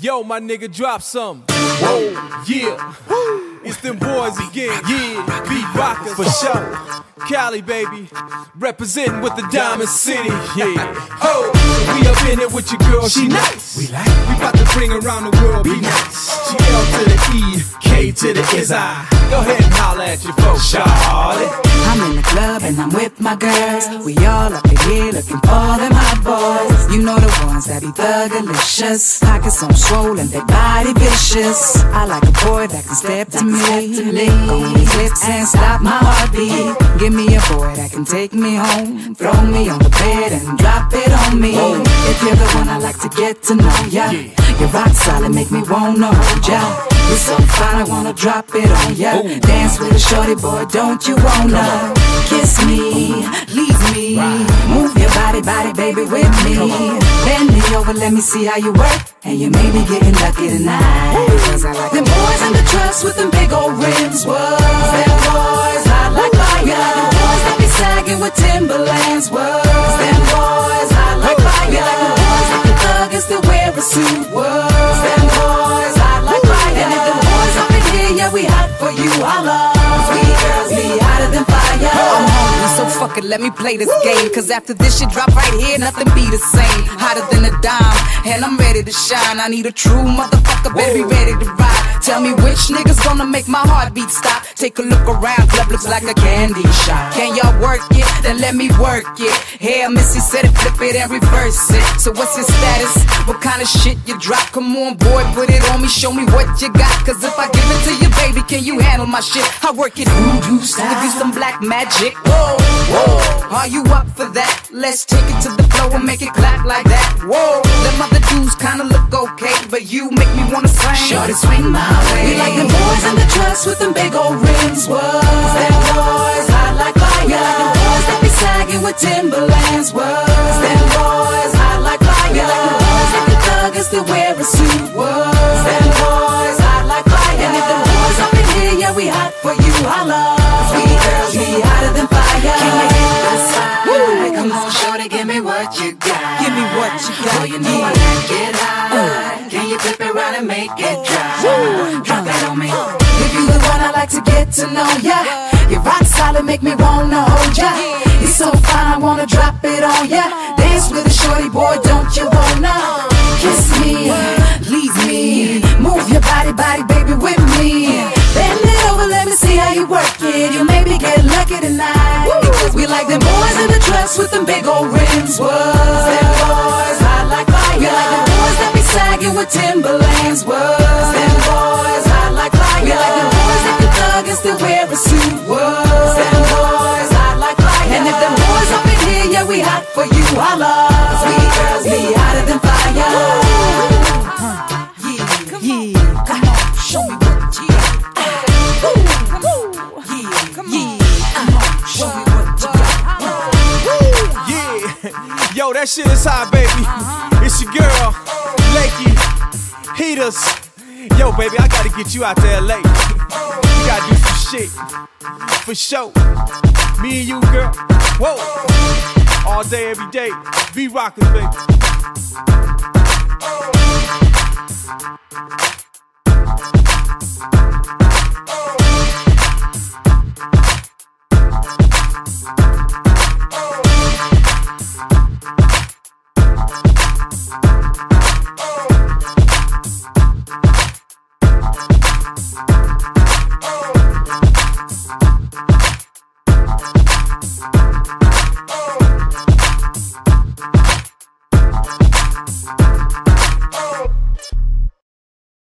Yo, my nigga, drop some. Whoa, yeah. It's them boys again, yeah. Beat rockers for sure. Cali, baby. Representing with the Diamond City, yeah. Ho, oh, we up in it with your girl, she nice. We like We about to bring around the world, be nice. To the is I. Go ahead and holla at your folks. I'm in the club and I'm with my girls. We all up in here looking for them hot boys. You know the ones that be thuggalicious. Pockets on swollen, their body vicious. I like a boy that can step to me. Lick on these lips and stop my heartbeat. Give me a boy that can take me home. Throw me on the bed and drop it on me. If you're the one I like to get to know ya. You're rock solid, make me wanna hold ya. You're so fine, I wanna drop it on ya. Dance with a shorty boy, don't you wanna? Kiss me, leave me, move your body, body, baby, with me. Bend me over, let me see how you work. And you may be getting lucky tonight. Cause I like them boys in the trucks with them big old rims. Whoa, you. Holla, sweet girls be hotter than fire. I'm hungry, so fuck it, let me play this game. Cause after this shit drop right here, nothing be the same. Hotter than a dime, and I'm ready to shine. I need a true motherfucker, be ready to ride. Tell me which niggas gonna make my heartbeat stop. Take a look around, club looks like a candy shop. Can y'all work it? Then let me work it. Hey, Missy said it, flip it and reverse it. So what's your status? What kind of shit you drop? Come on, boy, put it on me, show me what you got. Cause if I give it to you, baby, can you handle my shit? I work it voodoo style. Give you some black magic. Whoa, whoa. Are you up for that? Let's take it to the floor and make it clap like that. Whoa. Them other dudes kinda look okay, but you make me wanna sing. Shorty swing my way. We like them boys in the trucks with them big old rims. Whoa. Them boys hot like fire. We like them boys that be sagging with Timberlands. Whoa. Them boys hot like fire. We like them boys that can thug and still wear what you got. Give me what you got. Oh, you know I like it hot. Can you flip it around and make it drop? Drop it on me. Uh. If you the one I like to get to know ya You rock solid, make me wanna hold ya You're so fine, I wanna drop it on ya the trucks with them big old rims Whoa, Them boys hot like fire. we like them boys that be sagging with Timberlands Whoa, Them boys hot like fire. we like them boys that thug and still wear a suit. Whoa. Them boys hot like fire. And if them boys up in here, yeah, we hot for you. Holla. Sweet girls be hotter than fire. Yeah, yeah. Come on, show me what you got. Yeah, come on. Yo, that shit is hot, baby. It's your girl, Leki, Heaters. Yo, baby, I gotta get you out to LA. we gotta do some shit. For sure. Me and you, girl. Whoa. All day, every day. Be rockin', baby.